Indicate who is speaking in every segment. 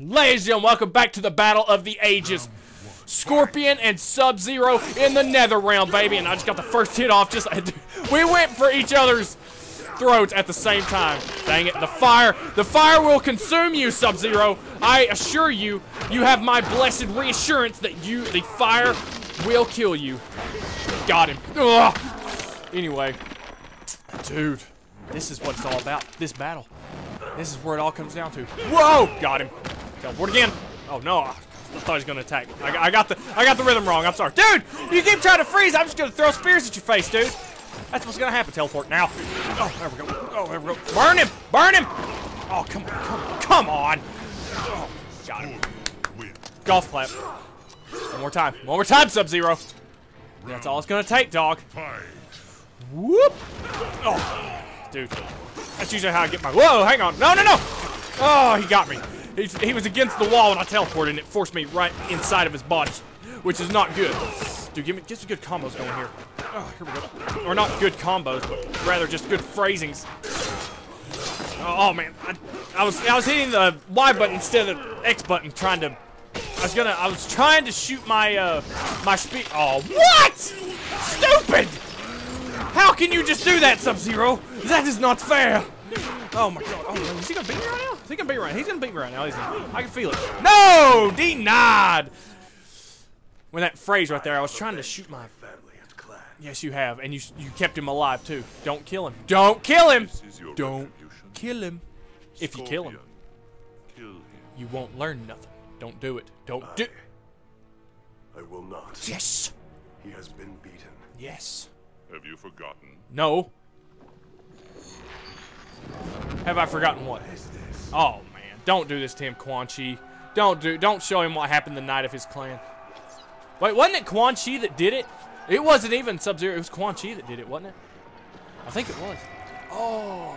Speaker 1: Ladies and gentlemen, welcome back to the Battle of the Ages. Scorpion and Sub-Zero in the Nether Realm, baby. And I just got the first hit off. Just We went for each other's throats at the same time. Dang it, the fire. The fire will consume you, Sub-Zero. I assure you, you have my blessed reassurance that you, the fire, will kill you. Got him. Ugh. Anyway, dude, this is what it's all about. This battle. This is where it all comes down to. Whoa! Got him. Teleport again. Oh no! I thought he was gonna attack. I, I, got the I got the rhythm wrong. I'm sorry, dude. You keep trying to freeze. I'm just gonna throw spears at your face, dude. That's what's gonna happen. Teleport now. Oh, there we go. Oh, there we go. Burn him! Burn him! Oh, come on, come on, come on! Oh, got him. Golf clap. One more time. One more time, Sub-Zero. That's all it's gonna take, dog. Whoop! Oh, dude. That's usually how I get my. Whoa, hang on. No, no, no! Oh, he got me. He, he was against the wall when I teleported, and it forced me right inside of his body, which is not good. Dude, give me get some good combos going here. Oh, here we go. Or not good combos, but rather just good phrasings. Oh, oh man, I, I was I was hitting the Y button instead of the X button, trying to. I was gonna. I was trying to shoot my uh my speed. Oh, what? Stupid! How can you just do that, Sub-Zero? That is not fair. Oh my god. Oh, is he gonna beat me right now? Is he gonna beat me right now? He's gonna beat me right now, isn't he? I can feel it. No! Denied! When that phrase right there, I was trying to shoot my
Speaker 2: family and clan.
Speaker 1: Yes, you have, and you you kept him alive too. Don't kill him. Don't kill him. Don't kill him. If you kill him,
Speaker 2: Kill him.
Speaker 1: you won't learn nothing. Don't do it. Don't do.
Speaker 2: I will not.
Speaker 1: Yes.
Speaker 2: He has been beaten.
Speaker 1: Yes.
Speaker 3: Have you forgotten?
Speaker 1: No. Have I forgotten what? Oh man, don't do this to him, Quan Chi. Don't do don't show him what happened the night of his clan. Wait, wasn't it Quan Chi that did it? It wasn't even Sub-Zero, it was Quan Chi that did it, wasn't it? I think it was. Oh.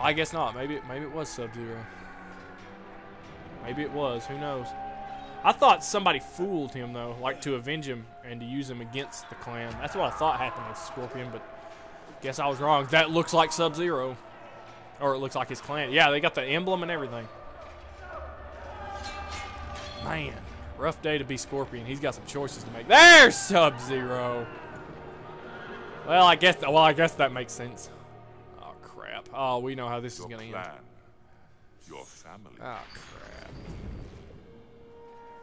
Speaker 1: I guess not. Maybe maybe it was Sub-Zero. Maybe it was. Who knows? I thought somebody fooled him though, like to avenge him and to use him against the clan. That's what I thought happened with Scorpion, but guess I was wrong. That looks like Sub-Zero. Or it looks like his clan. Yeah, they got the emblem and everything. Man, rough day to be Scorpion. He's got some choices to make. There's Sub-Zero. Well, I guess well, I guess that makes sense. Oh crap. Oh, we know how this
Speaker 3: Your
Speaker 1: is gonna end.
Speaker 3: Your family.
Speaker 1: Oh crap.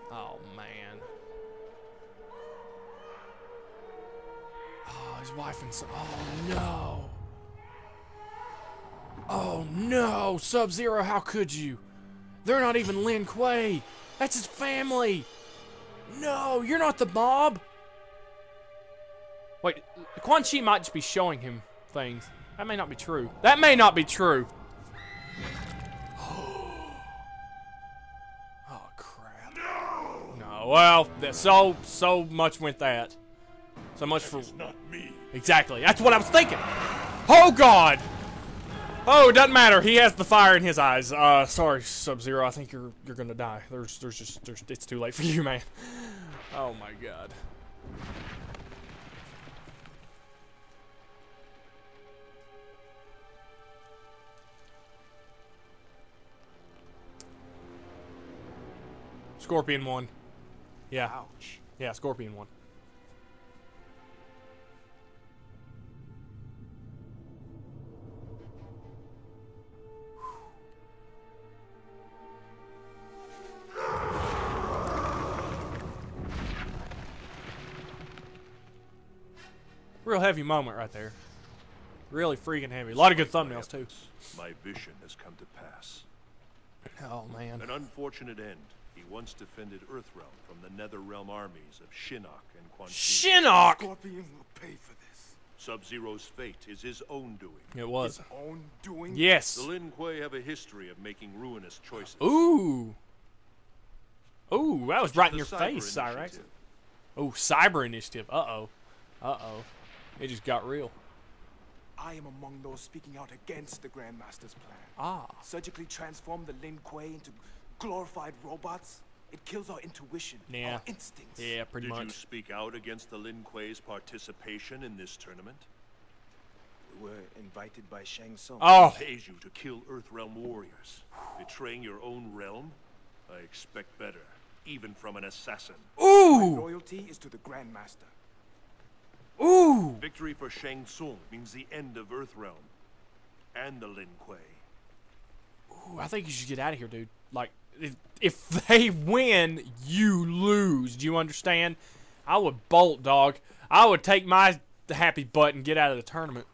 Speaker 1: Oh man. Oh, his wife and son. Oh no. Oh no, Sub Zero, how could you? They're not even Lin Kuei. That's his family. No, you're not the mob. Wait, Quan Chi might just be showing him things. That may not be true. That may not be true. Oh crap. No. No, well, so so much went that. So much for
Speaker 3: not me.
Speaker 1: exactly. That's what I was thinking. Oh God. Oh, it doesn't matter. He has the fire in his eyes. Uh, sorry, Sub Zero. I think you're you're gonna die. There's there's just there's it's too late for you, man. Oh my God. Scorpion one. Yeah.
Speaker 4: Ouch.
Speaker 1: Yeah, Scorpion won. Heavy moment right there. Really freaking heavy. A lot of good thumbnails too.
Speaker 2: My vision has come to pass.
Speaker 1: Oh man.
Speaker 2: An unfortunate end. He once defended Earthrealm from the Netherrealm armies of Shinnok and Quan Chi.
Speaker 1: Shinnok!
Speaker 4: Scorpion will pay for this.
Speaker 2: Sub-Zero's fate is his own doing.
Speaker 1: It was.
Speaker 4: His own doing.
Speaker 1: Yes.
Speaker 2: The Lin Kuei have a history of making ruinous choices.
Speaker 1: Ooh. Ooh, that was right in your face,
Speaker 2: Cyrax.
Speaker 1: Oh, cyber initiative. Uh-oh. Uh oh. It just got real.
Speaker 4: I am among those speaking out against the Grandmaster's plan.
Speaker 1: Ah.
Speaker 4: Surgically transform the Lin Kuei into glorified robots. It kills our intuition,
Speaker 1: Yeah.
Speaker 4: our instincts.
Speaker 1: Yeah, pretty
Speaker 2: Did you speak out against the Lin Kuei's participation in this tournament?
Speaker 4: We were invited by Shang Tsung.
Speaker 1: Oh,
Speaker 2: Pays you to kill Earthrealm warriors. Betraying your own realm? I expect better, even from an assassin.
Speaker 1: ooh,
Speaker 4: Loyalty is to the Grandmaster.
Speaker 1: Ooh.
Speaker 2: Victory for Shang Tsung means the end of Earthrealm. And the Lin Kuei.
Speaker 1: Ooh, I think you should get out of here, dude. Like, if, if they win, you lose. Do you understand? I would bolt, dog. I would take my happy butt and get out of the tournament.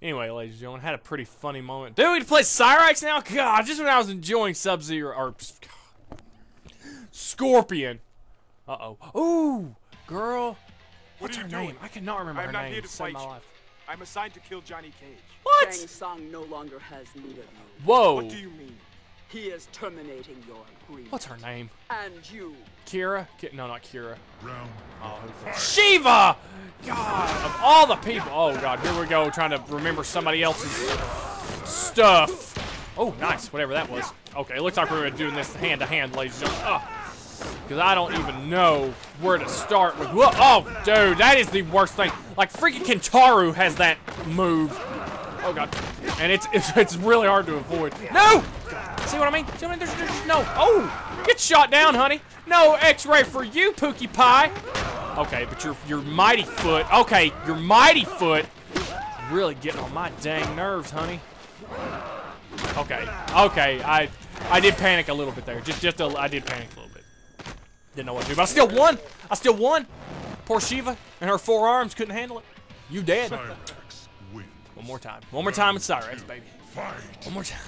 Speaker 1: Anyway, ladies and gentlemen, had a pretty funny moment. Dude, we play Cyrax now? God, just when I was enjoying Sub-Zero, or Scorpion. Uh-oh. Ooh, girl. What's
Speaker 4: are
Speaker 1: her
Speaker 4: you
Speaker 1: name? I cannot remember
Speaker 4: I'm
Speaker 1: her
Speaker 4: not
Speaker 1: name.
Speaker 4: here to
Speaker 1: to save
Speaker 4: fight
Speaker 1: my
Speaker 4: you.
Speaker 1: life.
Speaker 4: I'm assigned to kill Johnny Cage.
Speaker 1: What?
Speaker 5: Shang Tsung no longer has need of you.
Speaker 1: Whoa.
Speaker 4: What do you mean?
Speaker 5: He is terminating your agreement.
Speaker 1: What's her name?
Speaker 5: And you.
Speaker 1: Kira? Ki- no, not Kira.
Speaker 3: Round
Speaker 1: Oh, who's Sheeva! God, of all the people. Oh, God, here we go, trying to remember somebody else's stuff. Oh, nice, whatever that was. Okay, it looks like we're doing this hand to hand, ladies and gentlemen. Because I don't even know where to start with. Whoa, oh, dude, that is the worst thing. Like, freaking Kintaro has that move. Oh, God. And it's, it's, it's really hard to avoid. No! See what I mean? See what I mean? There's, there's no. Oh! Get shot down, honey. No x-ray for you, Pookie Pie. Okay, but your your mighty foot. Okay, your mighty foot. Really getting on my dang nerves, honey. Okay, okay. I I did panic a little bit there. Just just a, I did panic a little. Didn't know what to do, but I still won. I still won. Poor Sheeva and her four arms couldn't handle it. You dead. One more time. One more time with Cyrax, baby. One more time.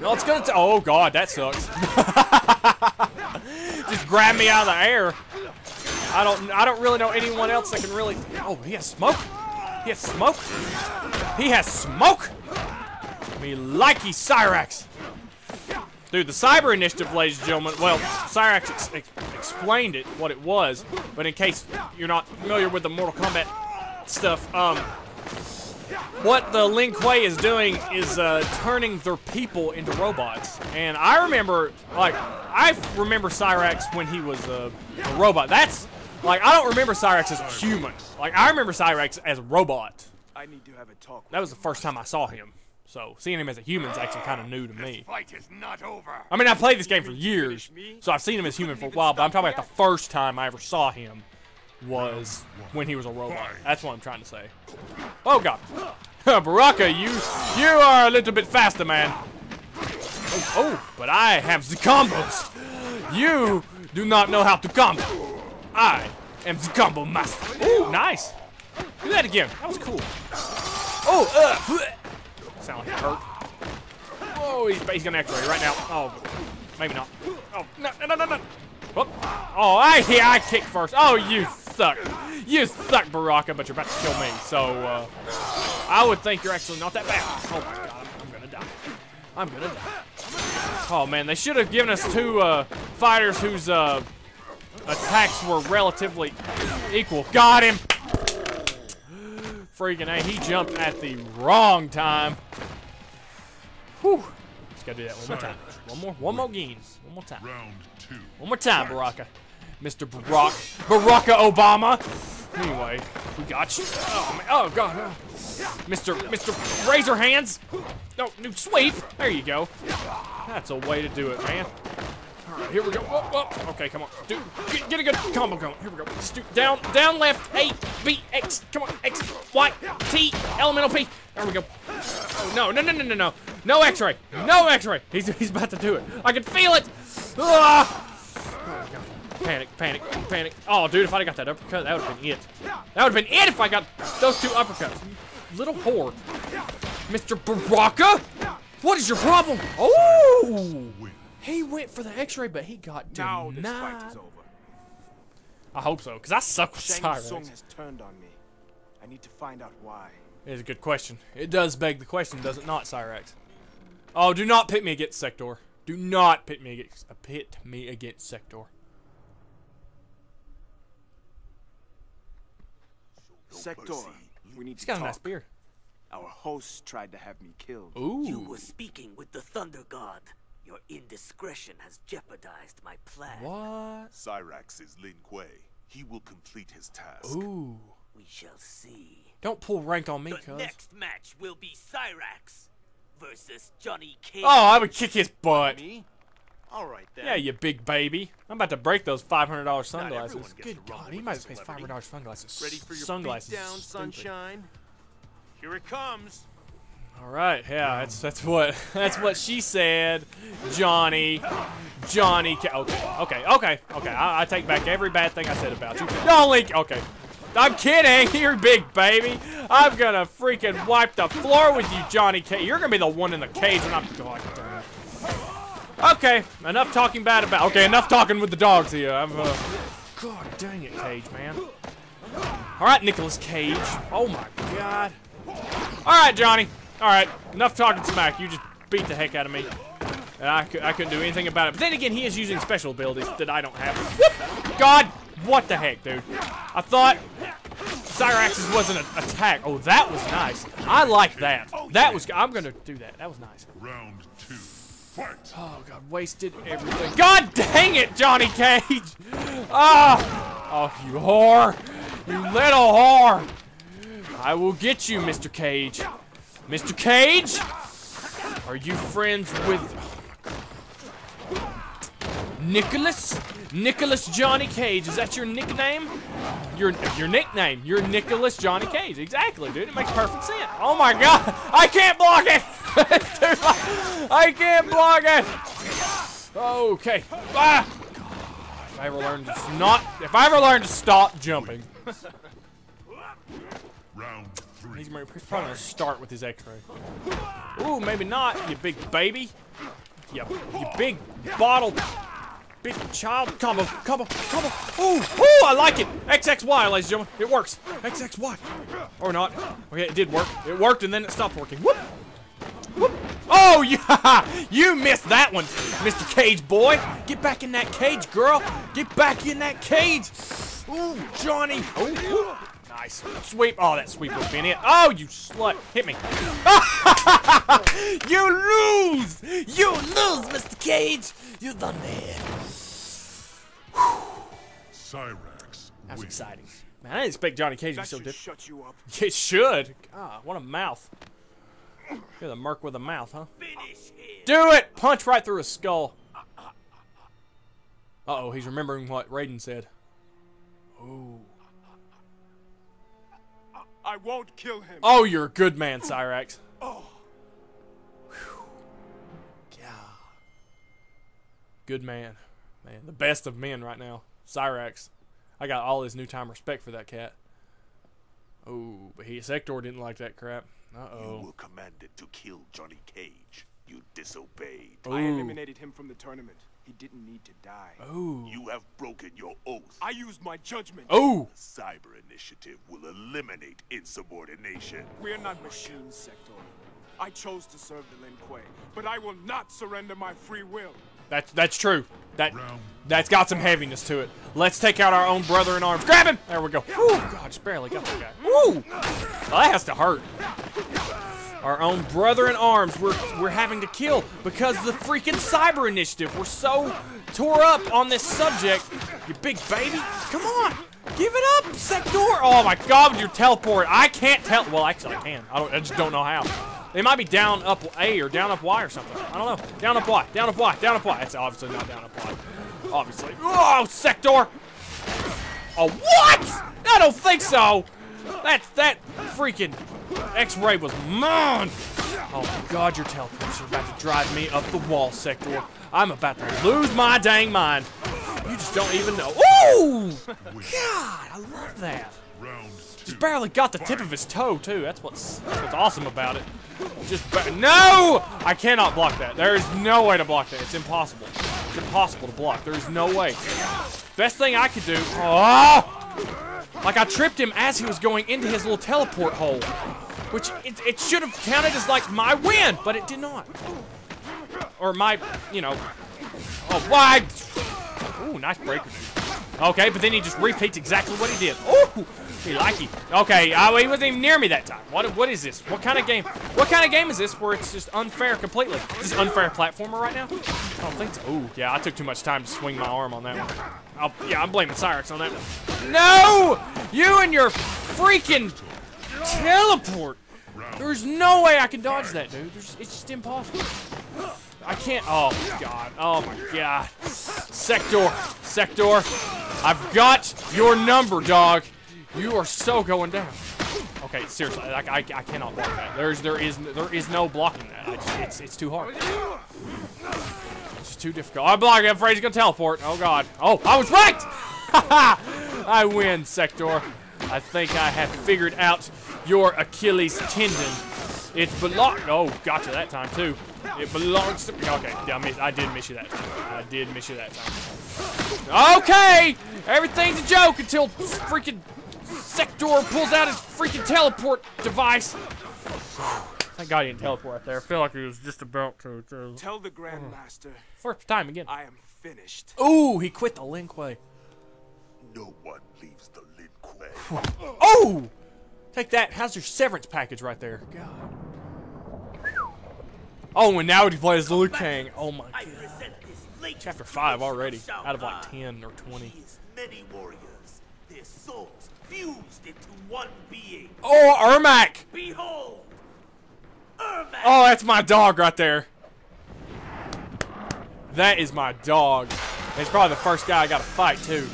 Speaker 1: No, it's gonna. Oh God, that sucks. Just grab me out of the air. I don't. I don't really know anyone else that can really. Oh, he has smoke. He has smoke. He has smoke. Me likey Cyrax. Dude, the Cyber Initiative, ladies and gentlemen. Well, Cyrax ex ex explained it, what it was. But in case you're not familiar with the Mortal Kombat stuff, um, what the Lin Kuei is doing is uh, turning their people into robots. And I remember, like, I remember Cyrax when he was a, a robot. That's, like, I don't remember Cyrax as a human. Like, I remember Cyrax as a robot.
Speaker 4: I need to have a talk.
Speaker 1: That was the first time I saw him. So, seeing him as a human is actually kind of new to me.
Speaker 3: Fight is not over.
Speaker 1: I mean, I played this game for years, so I've seen him as human for a while, but I'm talking about the first time I ever saw him was when he was a robot. That's what I'm trying to say. Oh, God. Baraka, you you are a little bit faster, man. Oh, oh, but I have the combos. You do not know how to combo. I am the combo master. Ooh, nice. Do that again. That was cool. Oh, uh. Sound like it hurt. Oh, he's, he's gonna x-ray right now. Oh, maybe not. Oh, no, no, no, no. Oh, I, I kicked first. Oh, you suck. You suck, Baraka, but you're about to kill me. So, uh, I would think you're actually not that bad. Oh my god, I'm gonna die. I'm gonna die. Oh man, they should have given us two uh, fighters whose uh, attacks were relatively equal. Got him. Freaking A, he jumped at the wrong time. Whew. Just gotta do that one more time. One more, one more again. One more time.
Speaker 3: Round two.
Speaker 1: One more time, Baraka. Mr. Barack. Baraka Obama. Anyway, we got you. Oh, man. Oh, God. Oh. Mr. Mr. Razor Hands. No, new sweep. There you go. That's a way to do it, man. Here we go. Whoa, whoa. Okay, come on. Dude, get, get a good combo going. Here we go. Down, down, left, A, B, X. Come on, X, Y, T, elemental P. There we go. Oh, no, no, no, no, no, no. No x-ray. No x-ray. He's, he's about to do it. I can feel it. Ah! Oh, God. Panic, panic, panic. Oh, dude, if I'd have got that uppercut, that would have been it. That would have been it if I got those two uppercuts. Little whore. Mr. Baraka? What is your problem? Oh! He went for the x-ray, but he got
Speaker 4: Now this fight is over.
Speaker 1: I hope so, because I suck with
Speaker 4: Shang Tsung
Speaker 1: Cyrax.
Speaker 4: has turned on me. I need to find out why.
Speaker 1: It is a good question. It does beg the question, does it not, Cyrax? Oh, do not pit me against Sector. Do not pit me against uh, pit me against Sector.
Speaker 4: Sector, we need
Speaker 1: He's
Speaker 4: to
Speaker 1: got a nice beard.
Speaker 4: Our host tried to have me killed.
Speaker 1: Ooh.
Speaker 6: You were speaking with the Thunder God. Your indiscretion has jeopardized my plan.
Speaker 1: What?
Speaker 7: Cyrax is Lin Kuei. He will complete his task.
Speaker 1: Ooh.
Speaker 6: We shall see.
Speaker 1: Don't pull rank on me,
Speaker 6: The
Speaker 1: cuz.
Speaker 6: next match will be Cyrax versus Johnny Cage.
Speaker 1: Oh, I would kick his butt.
Speaker 3: Me? All right then.
Speaker 1: Yeah, you big baby. I'm about to break those $500 sunglasses. Good God, he might
Speaker 3: a
Speaker 1: have paid $500 sunglasses.
Speaker 3: Ready for your
Speaker 1: sunglasses.
Speaker 3: down, sunshine? Here it comes.
Speaker 1: All right, yeah, that's that's what that's what she said. Johnny, Johnny. Ca- okay, okay, okay, okay. I, I take back every bad thing I said about you. Don't leak. Okay, I'm kidding. You're big, baby. I'm gonna freaking wipe the floor with you, Johnny K. You're gonna be the one in the cage, and I'm. God damn it. Okay, enough talking bad about. Okay, enough talking with the dogs here. I'm. Uh, God dang it, Cage, man. All right, Nicolas Cage. Oh my God. All right, Johnny. All right, enough talking smack. You just beat the heck out of me. And I, I couldn't do anything about it. But then again, he is using special abilities that I don't have. Whoop! God, what the heck, dude? I thought Cyrax's wasn't an attack. Oh, that was nice. I like that. That was. I'm gonna do that. That was nice.
Speaker 3: Round two. Fight.
Speaker 1: Oh God, wasted everything. God dang it, Johnny Cage! Ah! Oh, you whore! You little whore! I will get you, Mr. Cage. Mr. Cage? Are you friends with. Nicholas? Nicholas Johnny Cage. Is that your nickname? Your your nickname. You're Nicholas Johnny Cage. Exactly, dude. It makes perfect sense. Oh my god. I can't block it. I can't block it. Okay. Ah. If I ever learn to not if I ever learn to stop jumping. He's probably gonna start with his X-ray. Ooh, maybe not, you big baby. You, you big bottle, big child. Combo, combo, combo. Ooh, ooh, I like it. XXY, ladies and gentlemen, it works. XXY, or not? Okay, it did work. It worked, and then it stopped working. Whoop, whoop. Oh, yeah, you missed that one, Mr. Cage boy. Get back in that cage, girl. Get back in that cage. Ooh, Johnny. Ooh, ooh. Nice. Sweep. Oh, that sweep would have been it. Oh, you slut. Hit me. you lose. You lose, Mr. Cage. You done dead.
Speaker 3: Cyrax
Speaker 1: That's
Speaker 3: wins.
Speaker 1: exciting. Man, I didn't expect Johnny Cage to be so
Speaker 4: should
Speaker 1: different.
Speaker 4: shut you up.
Speaker 1: It should. God, what a mouth. You're the merc with a mouth, huh?
Speaker 6: Finish him.
Speaker 1: Do it! Punch right through his skull. Uh-oh, he's remembering what Raiden said. Ooh.
Speaker 4: I won't kill him.
Speaker 1: Oh, you're a good man, Cyrax.
Speaker 4: Oh.
Speaker 1: God. Good man. Man, the best of men right now. Cyrax. I got all his new time respect for that cat. Oh, but he Sector didn't like that crap. Uh-oh.
Speaker 3: You were commanded to kill Johnny Cage. You disobeyed.
Speaker 4: I eliminated him from the tournament. He didn't need to die.
Speaker 1: Ooh.
Speaker 3: You have broken your oath.
Speaker 4: I used my judgment.
Speaker 1: Ooh.
Speaker 3: Cyber Initiative will eliminate insubordination.
Speaker 4: We're not machines, Sector. I chose to serve the Lin Kuei, but I will not surrender my free will.
Speaker 1: That's that's true. That that's got some heaviness to it. Let's take out our own brother in arms. Grab him! There we go. Woo! God, just barely got that guy. Woo! Well, that has to hurt. Our own brother in arms. We're we're having to kill because of the freaking cyber initiative. We're so tore up on this subject. You big baby. Come on. Give it up, Sector. Oh my God, your teleport. I can't tell. Well, actually, I can. I, don't, I just don't know how. They might be down up A or down up Y or something. I don't know. Down up Y. Down up Y. Down up Y. That's obviously not down up Y. Obviously. Oh, Sector. Oh, what? I don't think so. That's that freaking X-ray was mine. Oh God, your teleports are about to drive me up the wall, Sector. I'm about to lose my dang mind. You just don't even know. Ooh! God, I love that.
Speaker 3: Just.
Speaker 1: Barely got the tip of his toe too. That's what's that's what's awesome about it. Just no, I cannot block that. There is no way to block that. It's impossible. It's impossible to block. There is no way. Best thing I could do. Oh, like I tripped him as he was going into his little teleport hole, which it, it should have counted as like my win, but it did not. Or my, you know. Oh, why? Ooh, nice breaker. Okay, but then he just repeats exactly what he did. Ooh, he it. Okay, uh, he wasn't even near me that time. What? What is this? What kind of game? What kind of game is this where it's just unfair completely? Is this unfair platformer right now? I don't think so. Ooh, yeah, I took too much time to swing my arm on that one. I'll, yeah, I'm blaming Cyrax on that one. No! You and your freaking teleport. There's no way I can dodge that, dude. There's, it's just impossible. I can't. Oh god. Oh my god. Sector. Sector. I've got your number, dog. You are so going down. Okay, seriously, like I, I cannot block that. There's there is there is no blocking that. I just, it's it's too hard. It's too difficult. I'm blocking. I'm afraid he's gonna teleport. Oh god. Oh, I was right. I win, Sector. I think I have figured out your Achilles tendon. It belongs. Oh, gotcha that time too. It belongs to. Okay, yeah, I, miss, I did miss you that time. I did miss you that time. Okay, everything's a joke until freaking Sector pulls out his freaking teleport device. Thank God he didn't teleport right there. I feel like he was just about to. to
Speaker 4: Tell the Grandmaster
Speaker 1: first time again.
Speaker 4: I am finished.
Speaker 1: Ooh, he quit the Lin Kuei.
Speaker 3: No one leaves the Lin Kuei.
Speaker 1: Oh! Take that. How's your severance package right there? God. Oh, and now he plays Liu Kang. Oh my god.
Speaker 6: present this latest
Speaker 1: Chapter 5 already. Out of like 10 or 20.
Speaker 6: Many warriors, their souls fused into one being.
Speaker 1: Oh, Ermac!
Speaker 6: Behold! Ermac!
Speaker 1: Oh, that's my dog right there. That is my dog. He's probably the first guy I gotta fight, too.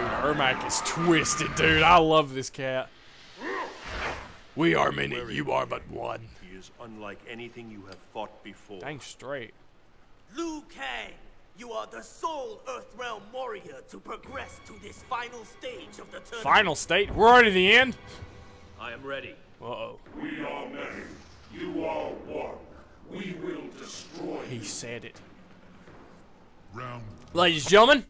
Speaker 1: Dude, Ermac is twisted, dude. I love this cat. We are many, you are but one.
Speaker 2: He is unlike anything you have fought before.
Speaker 1: Dang straight.
Speaker 6: Liu Kang, you are the sole Earthrealm warrior to progress to this final stage of the tournament.
Speaker 1: Final state. We're already at the end.
Speaker 2: I am ready.
Speaker 1: Uh-oh.
Speaker 7: We are many. You are one. We will destroy
Speaker 1: He said it.
Speaker 7: round
Speaker 1: Ladies and gentlemen,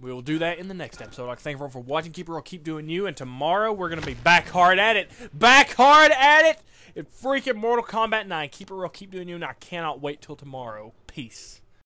Speaker 1: we will do that in the next episode. I'd like thank everyone for watching. Keep it real, keep doing you. And tomorrow, we're going to be back hard at it. Back hard at it in freaking Mortal Kombat 9. Keep it real, keep doing you. And I cannot wait till tomorrow. Peace.